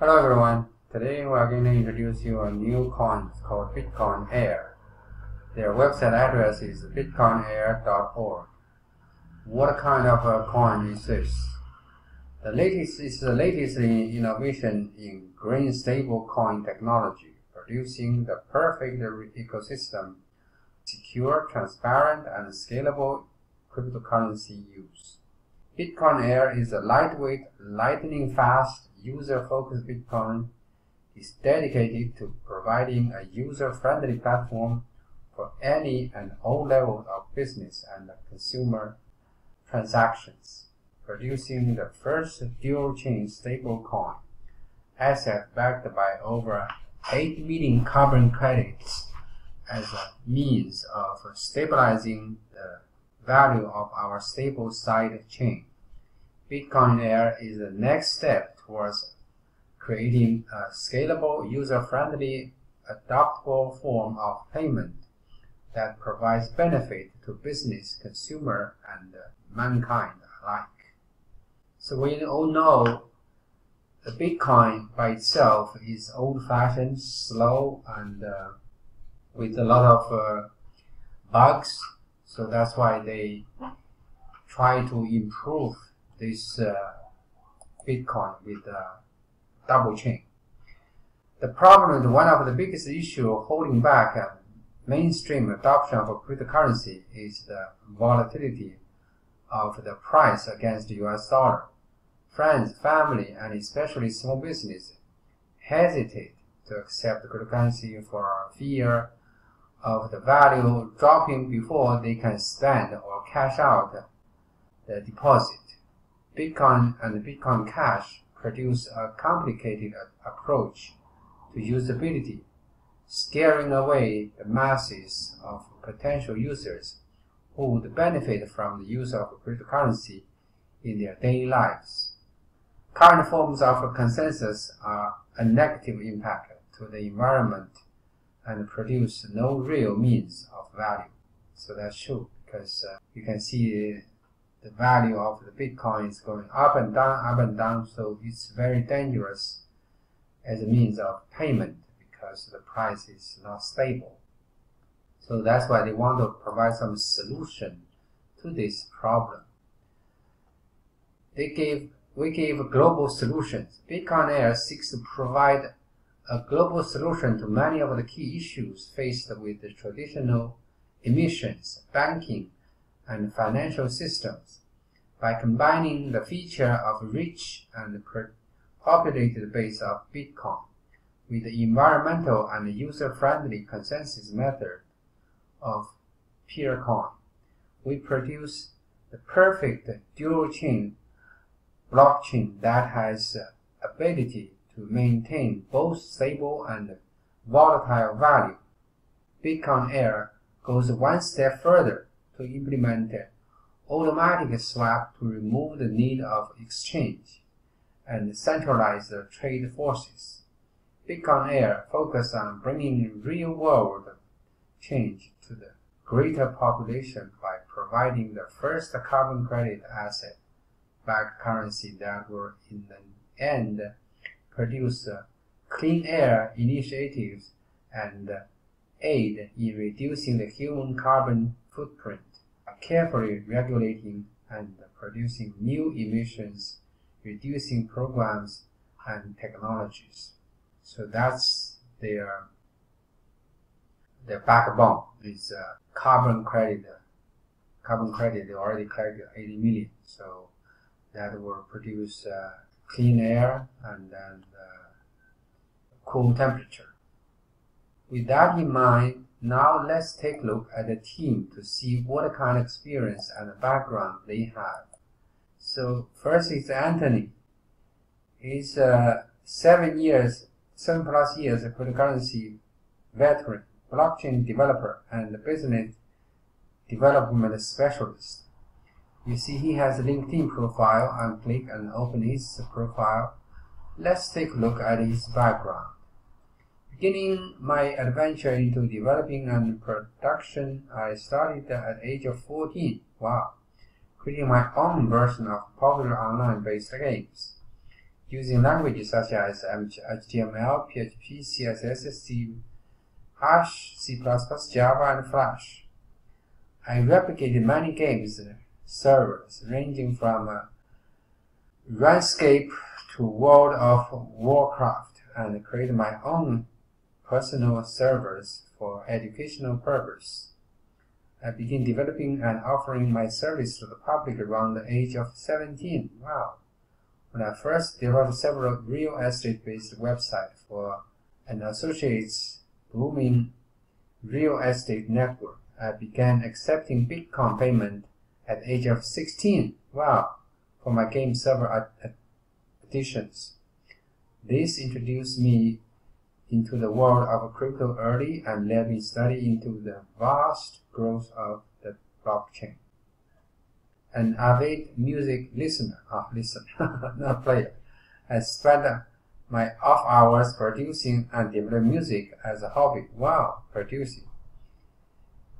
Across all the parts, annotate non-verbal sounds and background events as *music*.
Hello everyone. Today we are going to introduce you a new coin called Bitcoin Air. Their website address is bitcoinair.org. What kind of a coin is this? The latest is the latest innovation in green stable coin technology, producing the perfect ecosystem, secure, transparent, and scalable cryptocurrency use. Bitcoin Air is a lightweight, lightning fast, user-focused Bitcoin is dedicated to providing a user-friendly platform for any and all levels of business and consumer transactions, producing the first dual-chain stablecoin asset backed by over 8 million carbon credits as a means of stabilizing the value of our stable side chain. Bitcoin Air is the next step towards creating a scalable, user-friendly, adaptable form of payment that provides benefit to business, consumer, and mankind alike. So we all know the Bitcoin by itself is old-fashioned, slow, and uh, with a lot of uh, bugs so that's why they try to improve this uh, Bitcoin with uh, double chain. The problem is one of the biggest issues holding back uh, mainstream adoption of cryptocurrency is the volatility of the price against the US dollar. Friends, family, and especially small business hesitate to accept cryptocurrency for fear of the value dropping before they can spend or cash out the deposit. Bitcoin and Bitcoin Cash produce a complicated approach to usability, scaring away the masses of potential users who would benefit from the use of cryptocurrency in their daily lives. Current forms of consensus are a negative impact to the environment and produce no real means of value. So that's true because uh, you can see the value of the Bitcoin is going up and down, up and down. So it's very dangerous as a means of payment because the price is not stable. So that's why they want to provide some solution to this problem. They gave we gave global solutions. Bitcoin Air seeks to provide a global solution to many of the key issues faced with the traditional emissions, banking, and financial systems by combining the feature of rich and populated base of Bitcoin with the environmental and user-friendly consensus method of Peercoin. We produce the perfect dual-chain blockchain that has ability to maintain both stable and volatile value. Bitcoin Air goes one step further to implement automatic swap to remove the need of exchange and centralize the trade forces. Bitcoin Air focuses on bringing real-world change to the greater population by providing the first carbon credit asset backed currency that will in the end produce clean air initiatives and aid in reducing the human carbon footprint, carefully regulating and producing new emissions, reducing programs and technologies. So that's their their backbone is uh, carbon credit. Carbon credit they already collected 80 million, so that will produce uh, clean air and then uh, cool temperature. With that in mind, now let's take a look at the team to see what kind of experience and background they have. So first is Anthony. He's a seven years, seven plus years cryptocurrency veteran, blockchain developer, and business development specialist. You see he has a LinkedIn profile and click and open his profile. Let's take a look at his background. Beginning my adventure into developing and production, I started at the age of 14. Wow. Creating my own version of popular online-based games. using languages such as HTML, PHP, CSS, C, Hash, C++, Java, and Flash. I replicated many games servers ranging from uh, RuneScape to World of Warcraft and created my own personal servers for educational purpose. I began developing and offering my service to the public around the age of 17. Wow. When I first developed several real estate-based websites for an associate's booming real estate network, I began accepting Bitcoin payment at the age of 16. Wow. For my game server additions. This introduced me into the world of crypto early and let me study into the vast growth of the blockchain. An avid music listener, ah, listen, *laughs* not player, I spent my off hours producing and developing music as a hobby. Wow, producing.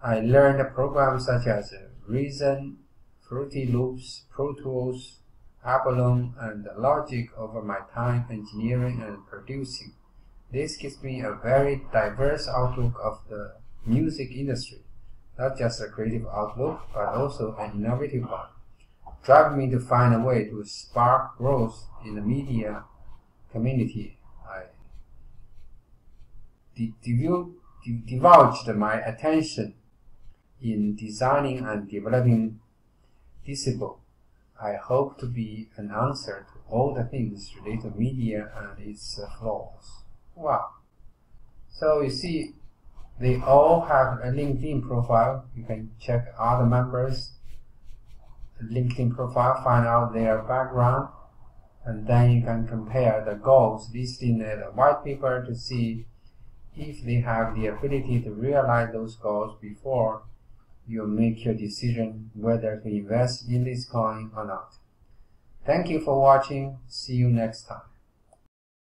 I learned programs such as Reason, Fruity Loops, Pro Tools, Ableton, and Logic over my time engineering and producing. This gives me a very diverse outlook of the music industry, not just a creative outlook, but also an innovative one, driving me to find a way to spark growth in the media community. I divulged my attention in designing and developing Disciple. I hope to be an answer to all the things related to media and its uh, flaws. Wow. So you see, they all have a LinkedIn profile. You can check other members' LinkedIn profile, find out their background, and then you can compare the goals listed in the white paper to see if they have the ability to realize those goals before you make your decision whether to invest in this coin or not. Thank you for watching. See you next time.